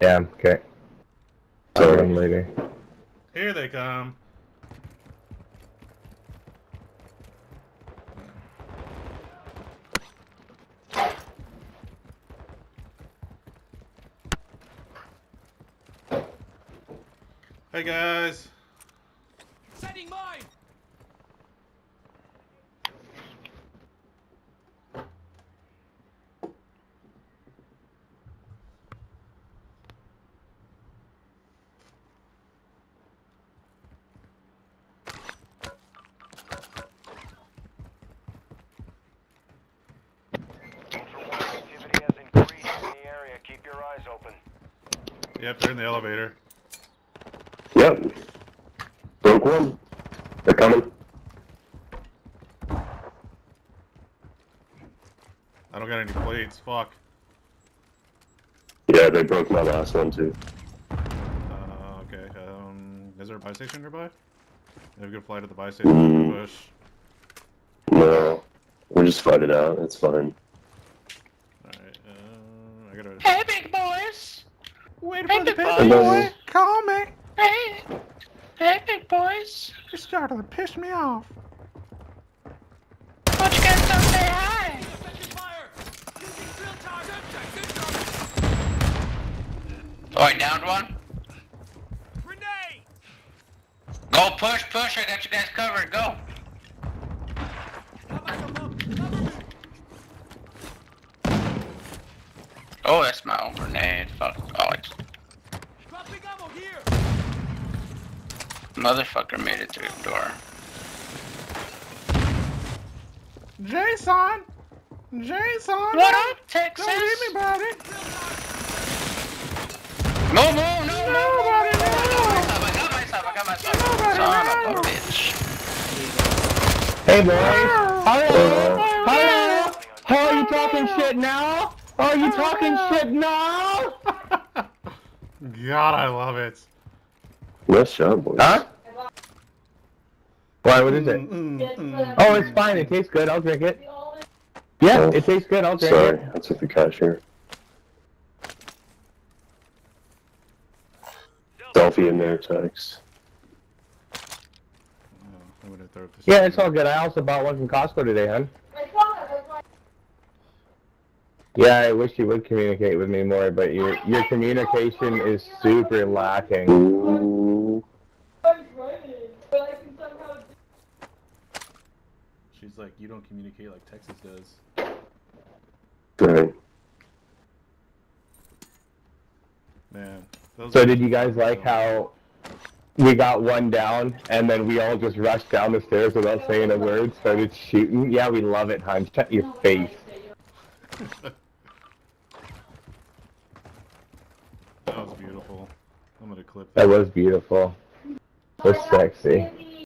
Yeah, okay. I'll Sorry. run later. Here they come. Hey guys. Setting mine! Your eyes open. Yep, they're in the elevator. Yep. Broke one. They're coming. I don't got any plates. Fuck. Yeah, they broke my last one too. Uh, okay. Um, is there a buy station nearby? Maybe we could fly to the buy station. Mm. Push. No. We'll just fight it out. It's fine. Alright. Uh, I gotta. Hey, big boys. Wait Hey, big boys. Hello. Call me. Hey. Hey, big boys. You're starting to piss me off. Why don't you guys come say hi? Effective fire! Using drill target! Semtex incoming! Oh, I downed one. Grenade! Go push, push. I got you guys covered. Go. Come back above! Cover me! Oh, that's my own grenade. Fuck. Oh, it's... Dropping ammo here! Motherfucker made it through the door. Jason. Jason. What up, Texas? buddy. No, no, no, no, Nobody, no. no. I got myself. I got myself. Son of a bitch. Hey boys! Hello! Uh, Hello! How are you talking shit now? Are you talking shit now? God, I love it. nice shot, boys. Huh? Why, what is it? Mm, mm, mm. Oh, it's fine. It tastes good. I'll drink it. Yeah, Oh, it tastes good. I'll drink Sorry, it. I took the cash here. Selfie in there, Tex. Oh, I'm gonna throw this. Yeah, it's all good. I also bought one from Costco today, hun. Yeah, I wish you would communicate with me more, but your your communication is super lacking. She's like, you don't communicate like Texas does. Dang. Man. So did you guys like how we got one down and then we all just rushed down the stairs without saying a word, started shooting? Yeah, we love it, hun. Shut your face. That was beautiful. I'm gonna clip That that. was beautiful. It was sexy.